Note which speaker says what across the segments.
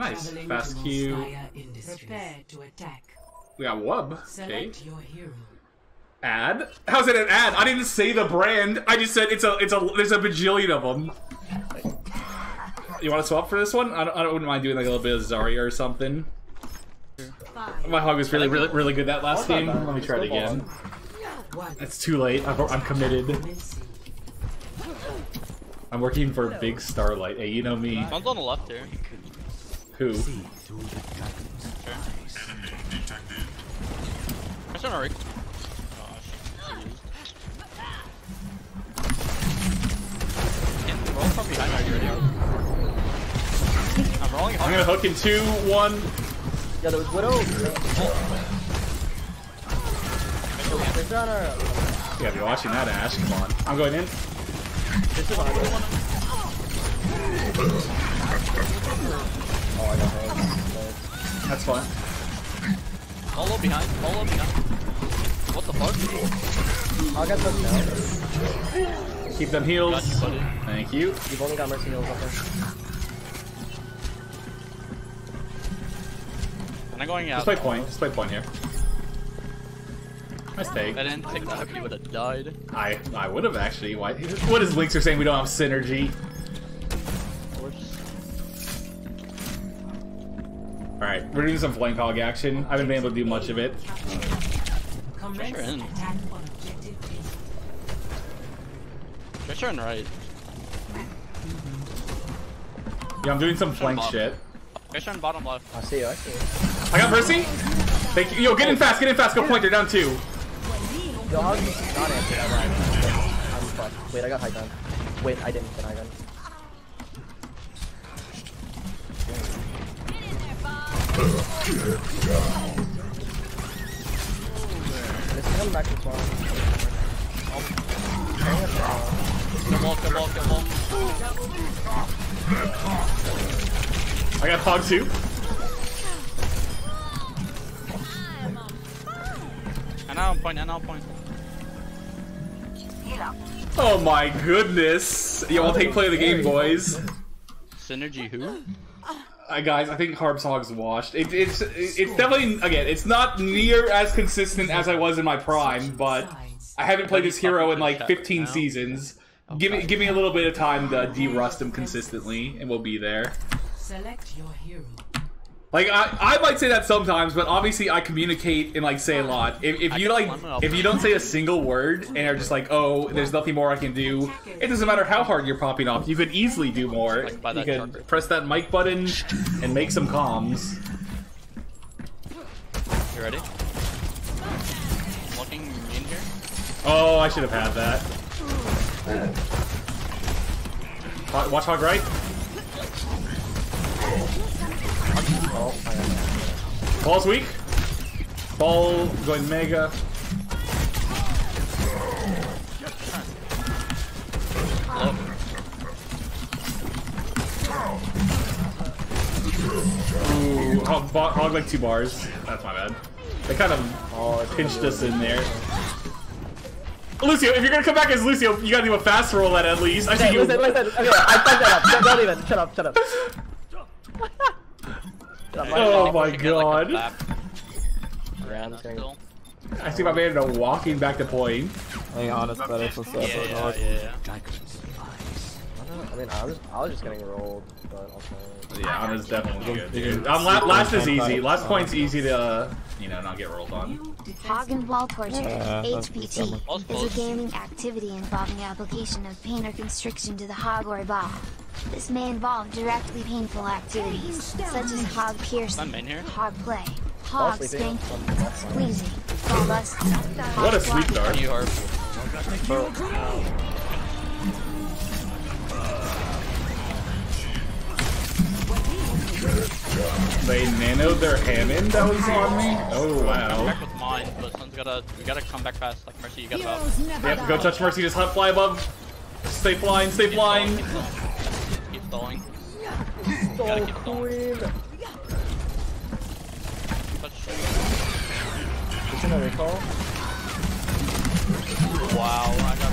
Speaker 1: Nice.
Speaker 2: Traveling
Speaker 1: Fast
Speaker 2: to
Speaker 1: Q.
Speaker 2: Volskaya Industries. Prepare to attack.
Speaker 1: We got Wub. Okay.
Speaker 2: Your hero.
Speaker 1: Ad? How's it an ad? I didn't say the brand. I just said it's a it's a there's a bajillion of them. You want to swap for this one? I don't, I don't wouldn't mind doing like a little bit of Zarya or something.
Speaker 2: Five,
Speaker 1: My hog was really really really good that last game. Let me try it again.
Speaker 2: one.
Speaker 1: It's too late. I'm, I'm committed. I'm working for Big Starlight. Hey, you know me.
Speaker 3: One's on the left here.
Speaker 1: Who?
Speaker 3: There's an Arik. Gosh. Can't roll from behind are you ready? I'm rolling
Speaker 1: I'm gonna hook in two, one.
Speaker 4: Yeah, there was Widow. There's on her.
Speaker 1: You gotta be watching that, Ash. Come on. I'm going in.
Speaker 4: This is on her. Oh, I got her.
Speaker 1: That's fine.
Speaker 3: All low behind. All low behind. What the fuck?
Speaker 4: I'll get hooked now.
Speaker 1: Keep them heals.
Speaker 3: Got you, buddy.
Speaker 1: Thank you.
Speaker 4: You've only got Mercy heals up there.
Speaker 3: And I'm going out.
Speaker 1: Just play point. Just play point here. Nice take.
Speaker 3: I didn't take that. He would have died.
Speaker 1: I I would have actually. Why? What is Links are saying? We don't have synergy. All right, we're doing some flank hog action. I haven't been able to do much of it.
Speaker 2: Commence
Speaker 3: Pressure in.
Speaker 2: attack on objective A.
Speaker 3: Pressure and right.
Speaker 1: Yeah, I'm doing some flank shit.
Speaker 3: Pressure and bottom left.
Speaker 4: I see you, I see you.
Speaker 1: I got Mercy. Thank you. Yo, get in fast. Get in fast. Go point. They're down two.
Speaker 4: Yo, how did not answer that right? I'm fucked. Wait, I got high gun. Wait, I didn't get high gun. This is coming back to spawn.
Speaker 3: Kill wall, kill wall, kill wall.
Speaker 1: I got hog two.
Speaker 3: And now I'm point, and now I'm point.
Speaker 1: Oh my goodness. Yo, I'll take play of the game, boys.
Speaker 3: Synergy who?
Speaker 1: Uh, guys, I think Harb's Hog's washed. It, it's it's definitely again, it's not near as consistent as I was in my prime, but I haven't played this hero in like 15 seasons. Give me give me a little bit of time to de-rust him consistently, and we'll be there.
Speaker 2: Select your hero.
Speaker 1: Like I, I might say that sometimes, but obviously I communicate and like say a lot. If, if you like, if you don't say a single word and are just like, oh, there's nothing more I can do, it doesn't matter how hard you're popping off. You could easily do more.
Speaker 3: Like
Speaker 1: You could press that mic button and make some comms.
Speaker 3: You ready? Looking in here.
Speaker 1: Oh, I should have had that. Wa- Watch hog right.
Speaker 4: Oh, I.
Speaker 1: Ball's weak. Ball going mega. Ooh, hog, hog like two bars. That's my bad. They kind of
Speaker 4: Oh,
Speaker 1: pinched us in there. Lucio, if you're gonna come back as Lucio, you gotta do a fast roll at at least. I
Speaker 4: Okay,
Speaker 1: you.
Speaker 4: listen, listen. Okay, I fucked that up. Don't, don't even. Shut up, shut up. Shut
Speaker 1: Oh my
Speaker 3: You get, like,
Speaker 1: god.
Speaker 4: I'm just kidding.
Speaker 3: Still.
Speaker 1: I see my man walking back to point.
Speaker 5: Hang on, it's better for
Speaker 3: Yeah, yeah, yeah.
Speaker 4: I mean, I was, I was just getting rolled, but I'll try it.
Speaker 1: Yeah, Ana's definitely good. Dude. Um, la- last is easy. Last point's easy to, uh, you know, not get rolled on.
Speaker 2: New defense
Speaker 6: Hog and Wall Torture,
Speaker 5: Yeah,
Speaker 6: HPT,
Speaker 3: All's
Speaker 6: is a gaming activity involving the application of pain or constriction to the hog or ball. This may involve directly painful activities, such as hog piercing,
Speaker 3: in here.
Speaker 6: hog play, hog spanking, squeezing, ball busting,
Speaker 1: What a
Speaker 6: hog
Speaker 1: sleep dart.
Speaker 3: You harp.
Speaker 1: They nanoed their Hammond that was on me? Oh, wow.
Speaker 3: Back with mine, but someone's gotta. We gotta come back fast. Like Mercy, you gotta up.
Speaker 1: Yep, go touch Mercy, just hot fly above. Stay flying, stay flying.
Speaker 3: Keep stalling.
Speaker 4: So
Speaker 3: Gotta keep
Speaker 4: queen.
Speaker 3: Touch.
Speaker 4: Is it a recall?
Speaker 3: Wow, I got.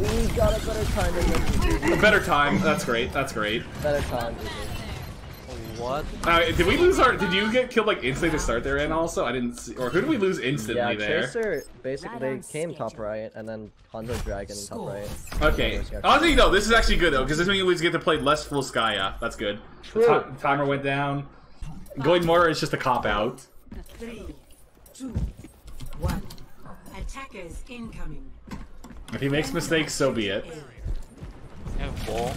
Speaker 4: We got a better time than them.
Speaker 1: A better time. That's great, that's great.
Speaker 4: Better time. Dude.
Speaker 3: What?
Speaker 1: Uh, did we lose our? Did you get killed like instantly to start there? And also, I didn't see. Or who did we lose instantly
Speaker 4: Yeah,
Speaker 1: there?
Speaker 4: Chaser basically they came top
Speaker 2: schedule.
Speaker 4: right, and then Hanzo Dragon top
Speaker 2: Score.
Speaker 4: right.
Speaker 1: Okay. Honestly, no, this is actually good though, because this means we get to play less Volskaya. That's good. The
Speaker 4: True.
Speaker 1: ti- timer went down. Going more is just a cop out.
Speaker 2: Three, two, one. Attackers incoming.
Speaker 1: If he makes mistakes, so be it.
Speaker 3: I have a ball.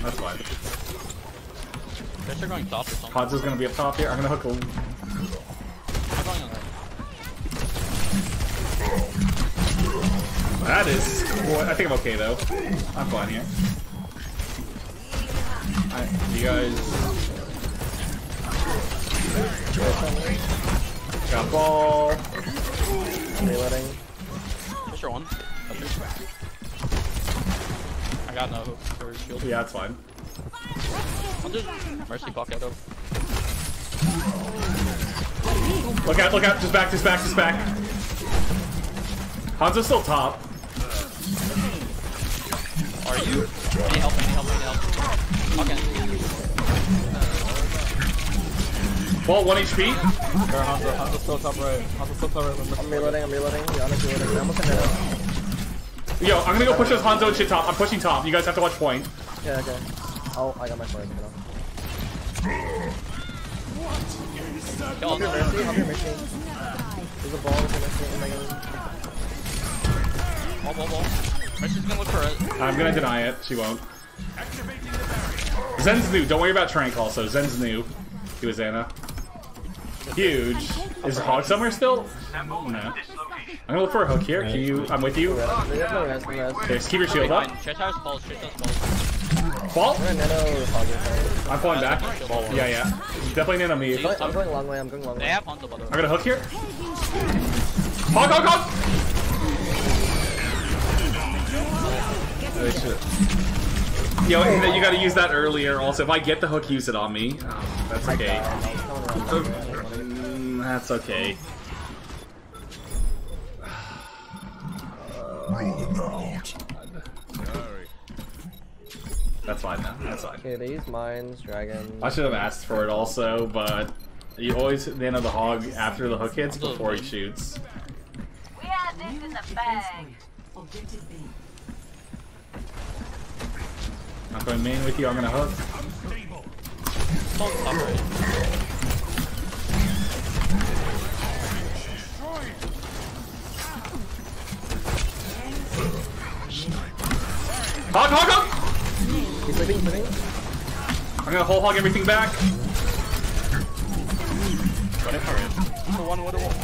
Speaker 3: Can't run.
Speaker 1: That's fine.
Speaker 3: Guess they're going top or something.
Speaker 1: Hanzo's gonna be up top here. I'm gonna hook him.
Speaker 3: I'm going on right.
Speaker 1: That is. Well, I think I'm okay though. I'm fine here. Alright, you guys. Got ball.
Speaker 4: Reloading.
Speaker 3: Fisher one. I got no hook for shield.
Speaker 1: Yeah, that's fine.
Speaker 3: I'll just mercy bucket over.
Speaker 1: Look out! Look out! Just back! Just back! Just back! Hanzo's still top.
Speaker 3: Are you? Any help? Any help? Any help? Okay.
Speaker 1: Ball one HP.
Speaker 5: Hanzo, Hanzo still top right. Hanzo still top right.
Speaker 4: I'm reloading. I'm reloading. Yana's reloading. I almost hit him.
Speaker 1: Yo, I'm gonna go push those Hanzo and shit top. I'm pushing top. You guys have to watch point.
Speaker 4: Yeah, okay. Oh, I got my sword. You know.
Speaker 3: Kill him.
Speaker 4: Mercy, help your Mercy. There's a ball with your Mercy. Oh my god.
Speaker 3: Ball, ball, ball. Mercy's gonna look for it.
Speaker 1: I'm gonna deny it. She won't. Zen's new. Don't worry about Trank also. Zen's new. He was Ana. Huge. Is Hog somewhere still? No. I'm gonna look for a hook here. Can you? I'm with you.
Speaker 4: They have no res, no res.
Speaker 1: Okay, just keep your shield up.
Speaker 3: Behind. Chest house falls. Chest house falls.
Speaker 1: Fall.
Speaker 4: I'm
Speaker 1: falling back. Yeah, yeah. Definitely nano me. I'm
Speaker 4: I'm going long way. I'm going long way.
Speaker 3: have Hanzo, by the way.
Speaker 1: gonna hook here. Hog, hog, hog! Oh, Yo, and you gotta use that earlier. Also, if I get the hook, use it on me. Oh, that's okay. Mm, That's okay. That's fine now. That's fine.
Speaker 4: Okay, they use mines, dragon.
Speaker 1: I should have asked for it also, but you always nano the end of the hog after the hook hits before he shoots.
Speaker 7: We had this in the bag.
Speaker 2: Objective B.
Speaker 1: I'm going main with you. I'm gonna hook. Hog, hog, hog!
Speaker 4: He's sleeping, sleeping.
Speaker 1: I'm gonna whole hog everything back.
Speaker 3: Running for it. For one, what a one.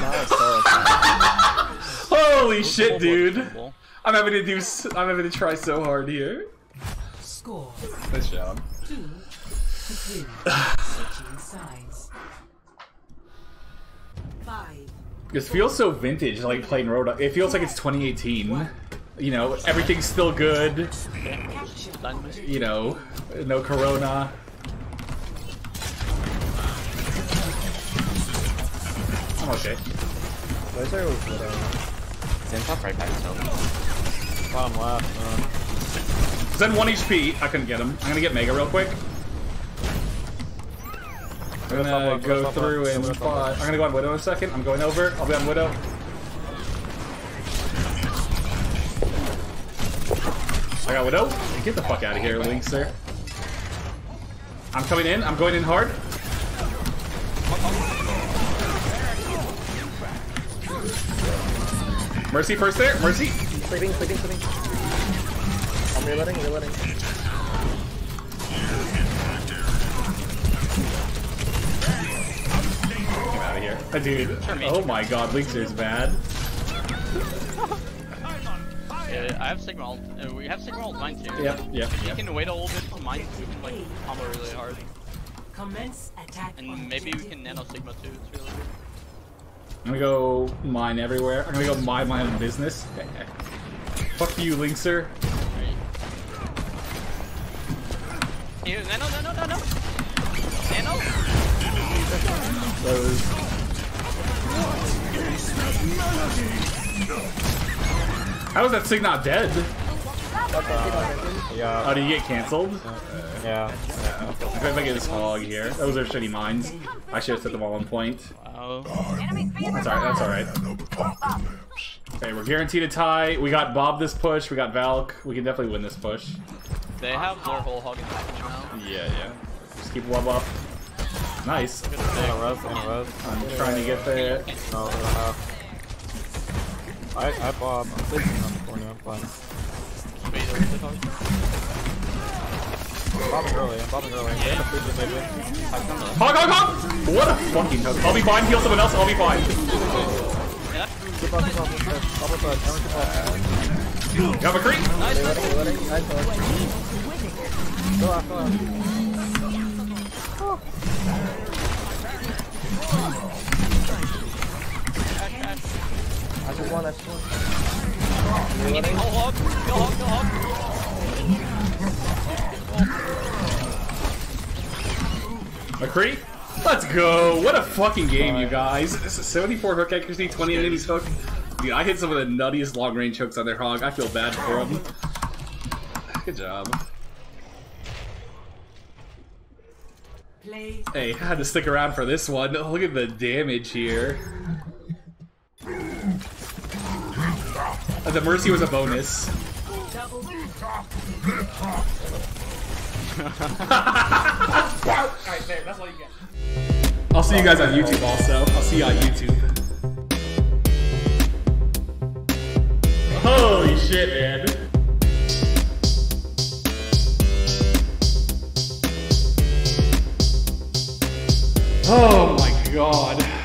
Speaker 4: Now it's so
Speaker 1: Holy shit, dude! I'm having to do. s- I'm having to try so hard here.
Speaker 2: Score
Speaker 1: Nice job.
Speaker 2: two to three. Switching sides. Five.
Speaker 1: This feels so vintage, like playing Road. It feels like it's 2018. You know, everything's still good. You know, no Corona. I'm okay.
Speaker 4: Where's our widow?
Speaker 3: Zen top right back himself.
Speaker 5: Bottom left. Uh,
Speaker 1: Zen 1 HP. I couldn't get him. I'm gonna get Mega real quick. I'm gonna go through and fight. I'm gonna go on Widow in a second. I'm going over. I'll be on Widow. I got Widow. Get the fuck out of here, Link, sir. I'm coming in. I'm going in hard. Mercy first there. Mercy.
Speaker 4: Sleeping, sleeping, sleeping. I'm reloading, reloading.
Speaker 1: Dude. Oh my god, Linkser's bad.
Speaker 3: Yeah, I have Sigma ult. Uh, we have Sigma ult mine too.
Speaker 1: Yep, yep,
Speaker 3: If you
Speaker 1: yep.
Speaker 3: can wait a little bit for mine, we can like combo really hard.
Speaker 2: Commence attack.
Speaker 3: And maybe we can nano Sigma too. It's really good.
Speaker 1: I'm gonna go mine everywhere. I'm gonna go mind my own business. Fuck you, Linkser.
Speaker 3: Right. Here, nano, nano, nano. Nano.
Speaker 1: Those. How is that Sig not dead?
Speaker 5: Yeah, oh,
Speaker 1: How do you get canceled?
Speaker 5: yeah.
Speaker 1: If I get this hog here. Those are shitty mines. I should have set them all on point.
Speaker 3: Wow.
Speaker 7: Enemy
Speaker 1: That's alright, that's alright. Okay, we're guaranteed a tie. We got Bob this push, we got Valk. We can definitely win this push.
Speaker 3: They have their whole hog in package now.
Speaker 1: Yeah, yeah. Just keep Wub up. Nice.
Speaker 5: In a res, in a res.
Speaker 1: I'm trying to get there.
Speaker 5: No, they. I, I bob. I'm sleeping on the corner. I'm fine.
Speaker 3: Wait, where's the hog?
Speaker 5: I'm bobbing early. I'm bobbing early. They end up sleeping maybe. I come to
Speaker 1: Hog, hog, hog! What a fucking hook. I'll be fine, heal someone else, I'll be fine. Got McCree?
Speaker 3: Nice, nice.
Speaker 4: Ready, ready, nice.
Speaker 5: Go out, go out.
Speaker 4: I just won, I.
Speaker 3: Kill hog, hog, hog.
Speaker 1: McCree? Let's go! What a fucking game, you guys. This is 74 hook accuracy, 20 enemies hook. Dude, I hit some of the nuttiest long range hooks on their hog. I feel bad for them. Good job. Hey, I had to stick around for this one. Look at the damage here. The Mercy was a bonus. I'll see you guys on YouTube also. I'll see you on YouTube. Holy shit, man. Oh my god.